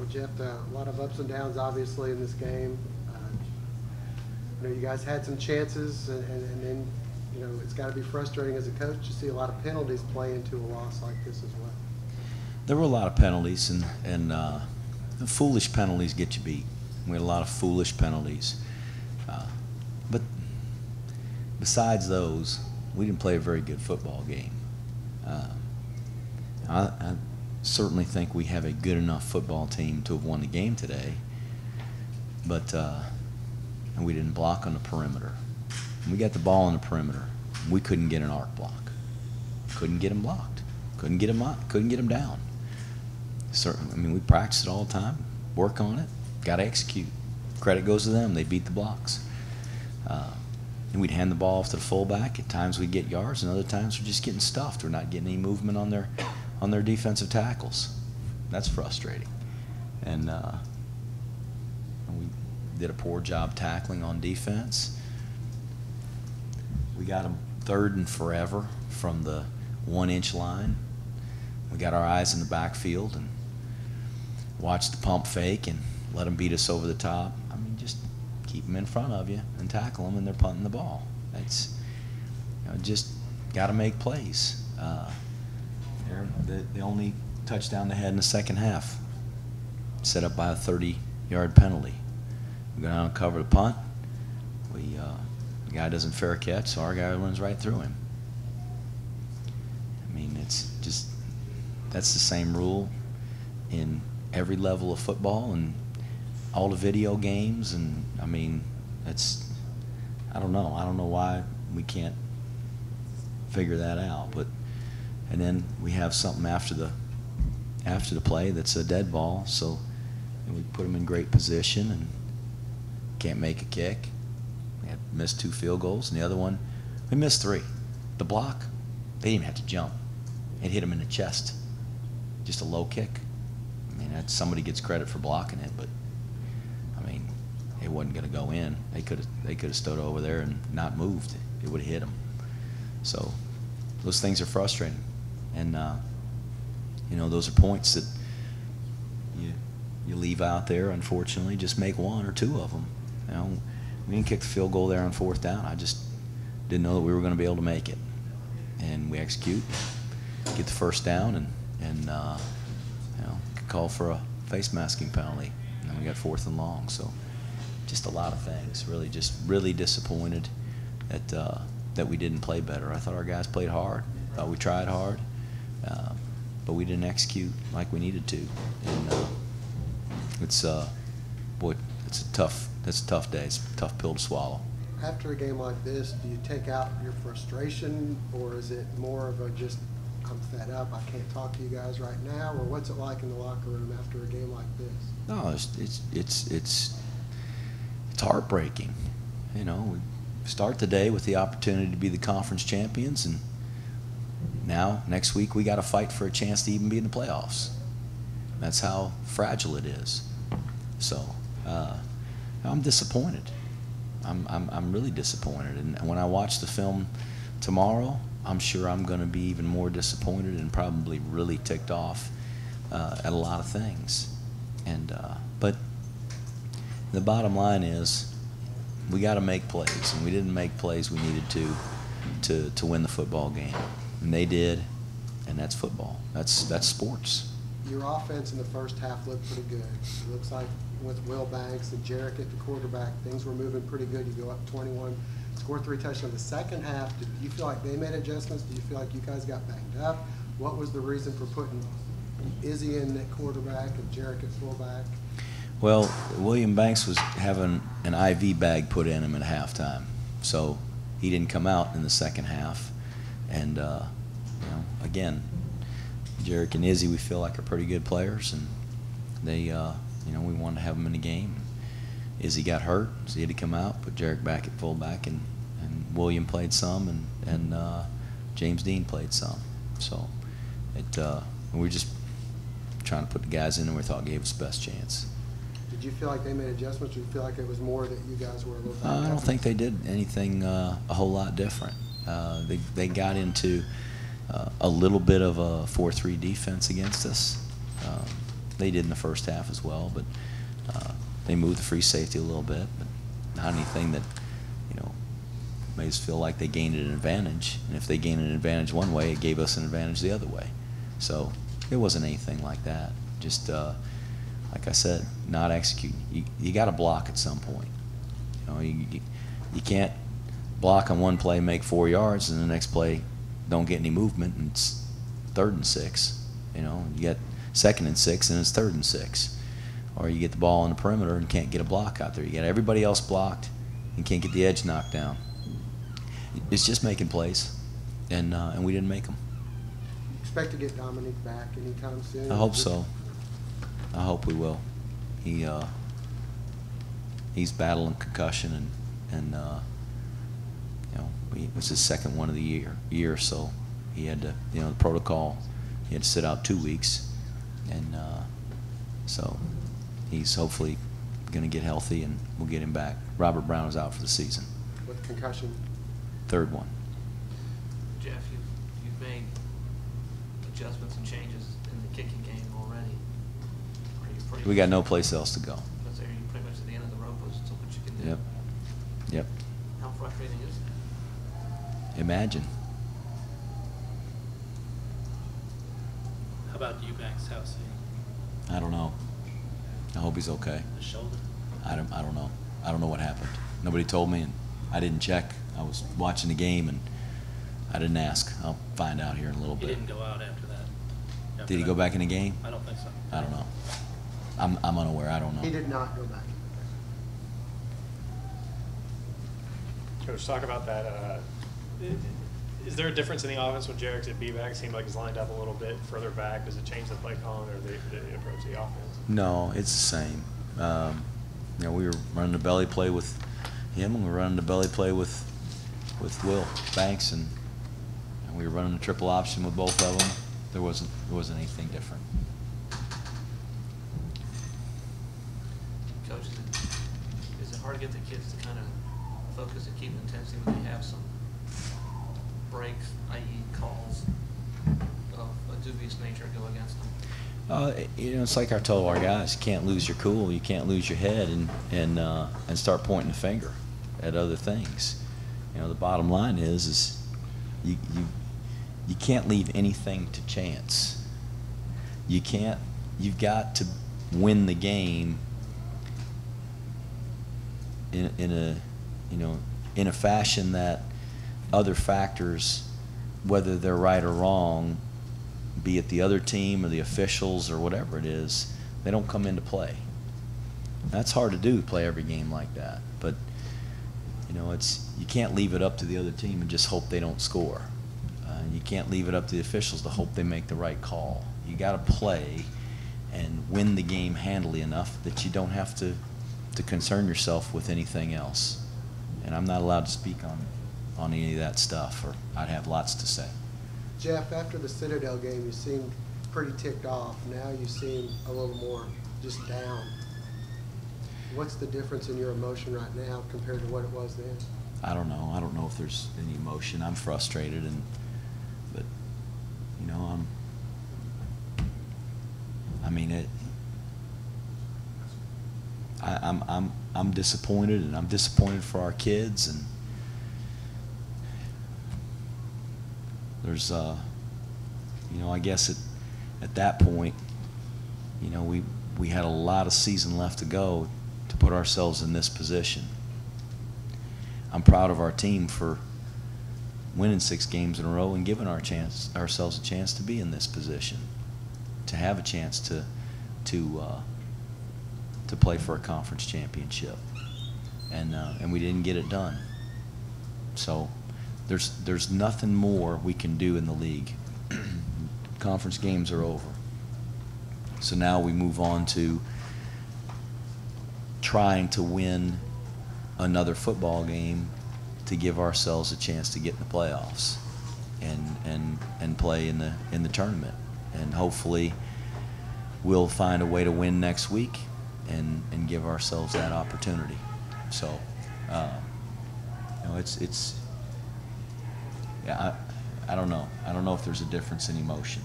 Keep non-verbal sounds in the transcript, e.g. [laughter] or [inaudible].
Well, Jeff, uh, a lot of ups and downs, obviously, in this game. Uh, You know, you guys had some chances, and, and and then, you know, it's got to be frustrating as a coach to see a lot of penalties play into a loss like this as well. There were a lot of penalties, and, and uh, foolish penalties get you beat. We had a lot of foolish penalties. Uh, but besides those, we didn't play a very good football game. Uh, I, I certainly think we have a good enough football team to have won the game today, but uh, and we didn't block on the perimeter. We got the ball on the perimeter. We couldn't get an arc block. Couldn't get him blocked. Couldn't get him up. Couldn't get him down. Certainly, I mean, we practice it all the time. Work on it. Got to execute. Credit goes to them. They beat the blocks. Uh, and we'd hand the ball off to the fullback. At times we'd get yards, and other times we're just getting stuffed. We're not getting any movement on their on their defensive tackles. That's frustrating. And, uh, we did a poor job tackling on defense. We got them third and forever from the one-inch line. We got our eyes in the backfield and watched the pump fake and let them beat us over the top. I mean, just keep them in front of you and tackle them, and they're punting the ball. That's you know, just got to make plays. Uh, they're the, the only touchdown they had in the second half, set up by a 30-yard penalty. We go down and cover the punt. We uh, the guy doesn't fair catch, so our guy runs right through him. I mean, it's just that's the same rule in every level of football and all the video games, and I mean, it's I don't know. I don't know why we can't figure that out, but and then we have something after the after the play that's a dead ball, so we put them in great position and can't make a kick. We had missed two field goals, and the other one we missed three. The block, they didn't even have to jump. It hit him in the chest. Just a low kick. I mean, somebody gets credit for blocking it, but I mean, it wasn't going to go in. They could have they could have stood over there and not moved. It would have hit them. So those things are frustrating, and uh, you know those are points that you you leave out there. Unfortunately, just make one or two of them. You know, we didn't kick the field goal there on fourth down. I just didn't know that we were going to be able to make it, and we execute, get the first down, and and uh, you know call for a face masking penalty, and then we got fourth and long. So just a lot of things. Really, just really disappointed that uh, that we didn't play better. I thought our guys played hard. Thought we tried hard, uh, but we didn't execute like we needed to. And uh, it's uh, boy, it's a tough. That's a tough day. It's a tough pill to swallow. After a game like this, do you take out your frustration, or is it more of a just, I'm fed up, I can't talk to you guys right now, or what's it like in the locker room after a game like this? No, it's it's it's it's, it's heartbreaking. You know, we start the day with the opportunity to be the conference champions, and now next week we got to fight for a chance to even be in the playoffs. That's how fragile it is. So uh, I'm disappointed. I'm, I'm I'm really disappointed, and when I watch the film tomorrow, I'm sure I'm going to be even more disappointed and probably really ticked off uh, at a lot of things. And uh, but the bottom line is we got to make plays, and we didn't make plays we needed to to to win the football game, and they did, and that's football. That's that's sports. Your offense in the first half looked pretty good. It looks like with Will Banks and Jerick at the quarterback, things were moving pretty good. You go up 21, score three touchdowns. The second half, did you feel like they made adjustments? Do you feel like you guys got banged up? What was the reason for putting Izzy in at quarterback and Jerick at fullback? Well, William Banks was having an IV bag put in him at halftime, so he didn't come out in the second half. And uh, you know, again, Jerick and Izzy, we feel like are pretty good players, and they, uh, you know, we wanted to have them in the game. Izzy got hurt, so he had to come out. Put Jerick back at fullback, and, and William played some, and and uh, James Dean played some. So it, uh, we were just trying to put the guys in that we thought gave us the best chance. Did you feel like they made adjustments, or you feel like it was more that you guys were a little? Uh, I don't think they did anything uh, a whole lot different. Uh, they they got into uh, a little bit of a four-three defense against us, um, they did in the first half as well, but uh, they moved the free safety a little bit, but not anything that, you know, made us feel like they gained an advantage. And if they gained an advantage one way, it gave us an advantage the other way. So it wasn't anything like that. Just, uh, like I said, not executing. You, you got to block at some point. You know, you, you- you can't block on one play, make four yards, and the next play don't get any movement, and it's third and six. You know, you get second and six, and it's third and six. Or you get the ball on the perimeter and can't get a block out there. You got everybody else blocked and can't get the edge knocked down. It's just making plays, and uh, and we didn't make them. Expect to get Dominic back anytime soon? I hope so. I hope we will. He uh, he's battling concussion and and uh, you know he, it was his second one of the year year so he had to you know the protocol he had to sit out two weeks and uh, so he's hopefully going to get healthy and we'll get him back. Robert Brown is out for the season, With concussion? third one. Jeff, you've, you've made adjustments and changes in the kicking game already. Are you pretty We got no place else to go. Let's say, are you pretty much at the end of the rope as to what you can do? Yep. Yep. How frustrating is that? Imagine. How about Eubanks House? I don't know. I hope he's okay. The shoulder? I don't, I don't know. I don't know what happened. Nobody told me, and I didn't check. I was watching the game, and I didn't ask. I'll find out here in a little He bit. didn't go out after that. After Did he that. go back in the game? I don't think so. I don't know. I'm, I'm unaware. I don't know. He did not go back. Coach, talk about that. Uh, i- is there a difference in the offense when Jerick's at B-back? Seemed like he's lined up a little bit further back. Does it change the play calling or the, the approach to the offense? No, it's the same. Um, you know, we were running the belly play with him, and we were running the belly play with with Will Banks, and, and we were running the triple option with both of them. There wasn't there wasn't anything different. Coach, is it, is it hard to get the kids to kind of focus and keep intensity when they have some breaks, i.e. calls of a dubious nature go against them? Uh, you know, it's like I told our guys: you can't lose your cool, you can't lose your head, and and uh, and start pointing the finger at other things. You know, the bottom line is is you you you can't leave anything to chance. You can't. You've got to win the game in in a you know in a fashion that other factors, whether they're right or wrong, be it the other team or the officials or whatever it is, they don't come into play. That's hard to do, play every game like that. But you know, it's you can't leave it up to the other team and just hope they don't score. Uh, you can't leave it up to the officials to hope they make the right call. You got to play and win the game handily enough that you don't have to to concern yourself with anything else. And I'm not allowed to speak on on any of that stuff, or I'd have lots to say. Jeff, after the Citadel game, you seemed pretty ticked off. Now you seem a little more just down. What's the difference in your emotion right now compared to what it was then? I don't know. I don't know if there's any emotion. I'm frustrated, and but you know, I'm. I mean it. I, I'm I'm I'm disappointed, and I'm disappointed for our kids, and there's uh, you know, I guess at at that point, you know, we we had a lot of season left to go to put ourselves in this position. I'm proud of our team for winning six games in a row and giving our chance ourselves a chance to be in this position, to have a chance to to uh, to play for a conference championship, and uh, and we didn't get it done. So there's there's nothing more we can do in the league. [clears throat] conference games are over. So now we move on to trying to win another football game to give ourselves a chance to get in the playoffs and and and play in the in the tournament and hopefully we'll find a way to win next week and and give ourselves that opportunity so uh, you know it's it's I, I don't know. I don't know if there's a difference in emotion